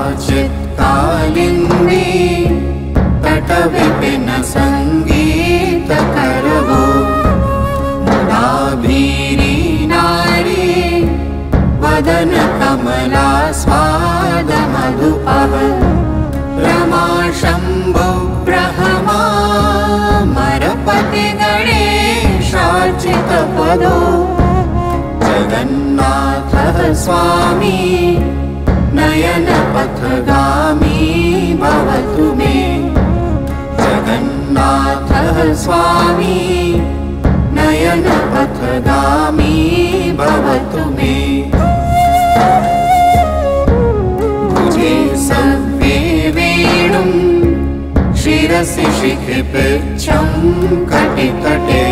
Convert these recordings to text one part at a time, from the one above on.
काचित्कालिन्दी तटविपि न सङ्गीतकरो नारी वदनकमला स्वादमधुपः स्वाद मधुप ब्रह्मा मरपतिगणेशित पदो जगन्नाथ स्वामी नयनपथगामी भवतु मे। जगन्नाथः स्वामी नयनपथगामी भवतु मे। भुजे सव्ये वेणुं शिरसि शिखिपृच्छं कटितटे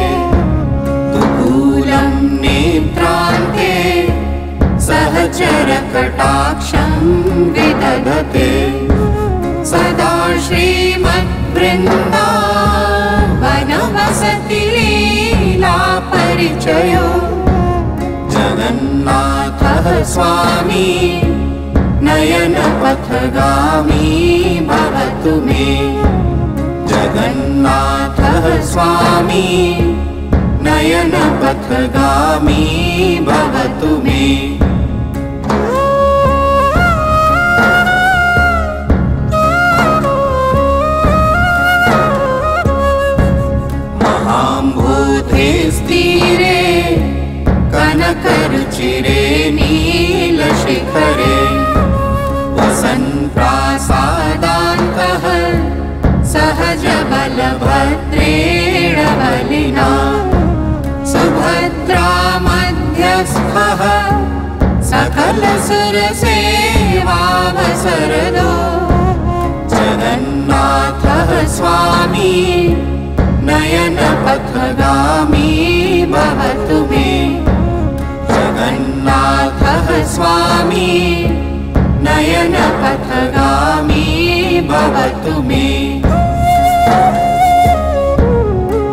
सहचरकटाक्षं विदधते। सदा श्रीमद्वृन्दा वनवसति लीला जगन्नाथः स्वामी नयनपथगामी भवतु मे। जगन्नाथः स्वामी नयनपथगामी भवतु मे कनकरुचिरे नीलशिखरे। वसन् प्रासादान्तः सहज बलभद्रेण बलिना सुभद्रा मध्यस्थः सकलसुरसेवावसरदो। जगन्नाथः स्वामी नयनपथगामी भवतु स्वामी नयनपथगामी भवतु मे।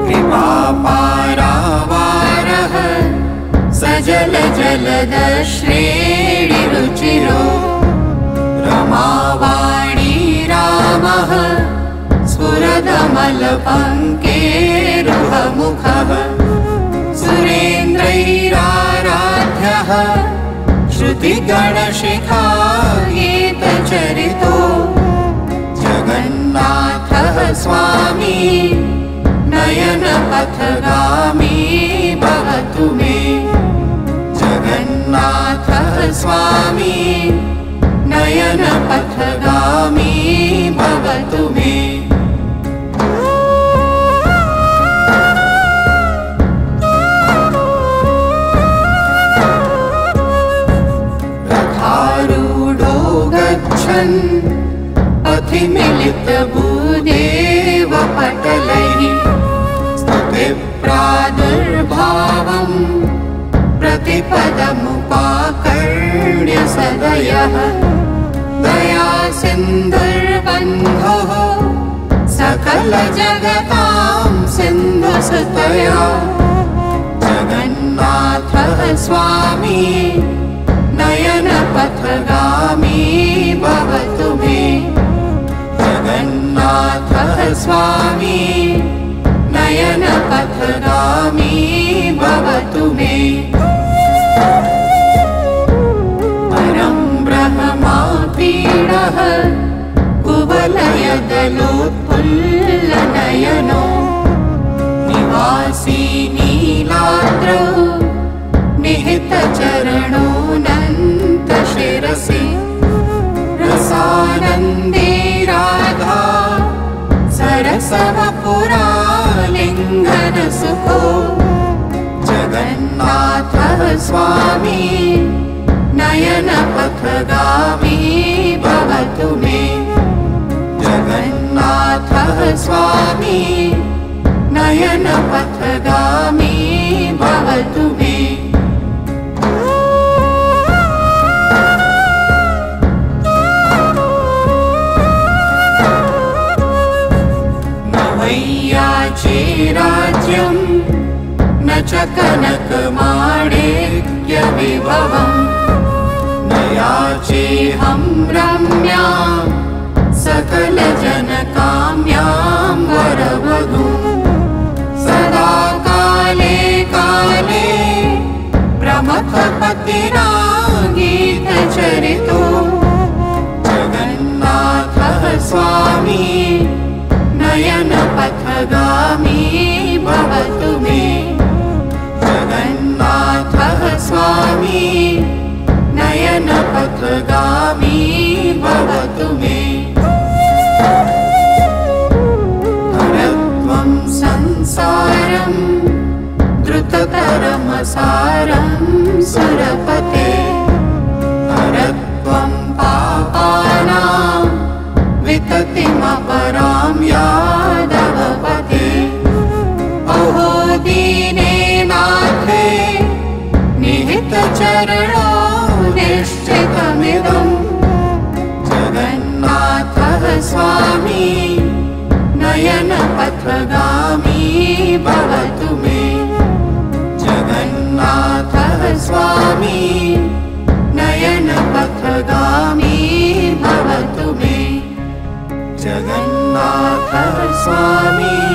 कृपापारावारः सजल जलदश्रेणिरुचिरो। रमावाणी रामः स्फुरदमलपङ्केरुहमुखः सुरेन्द्रैराराध्यः श्रुतिगणशिखागीतचरितो जगन्नाथः स्वामी नयनपथगामी भवतु मे। जगन्नाथः स्वामी नयनपथगामी भवतु मे गच्छन् पथि मिलितभूदेव पटलैः स्तुति प्रादुर्भावम् प्रतिपदमुपाकर्ण्य सदयः। दया सिन्धुर्बन्धुः। सकलजगतां सिन्धुसुतया जगन्नाथः स्वामी नयनपथगामी स्वामी नयनपथगामी भवतु मे। परं ब्रह्मापीडः कुवलयदलोत्फुल्लनयनो निवासी नीलाद्रौ निहितचरणो नन्तशिरसि रसानन्दे सरसवपुरालिङ्गनसुखो जगन्नाथः स्वामी नयनपथगामी भवतु मे। जगन्नाथः स्वामी नयनपथगामी भवतु ज्यम् न च कनकमाणेक्यविभवम् न याचेहं रम्या सकलजनकाम्याम्बरवधू सदा काले काले प्रमुखपतिरा द्रुततरमसारं सुरपते परत्वं पापानां विततिमपरां यादवपते। अहो दीने नाथे निहितचरणो निश्चितमिदम् जगन्नाथः स्वामी नयनपथगामी भवतु जगन्नाथः स्वामी नयन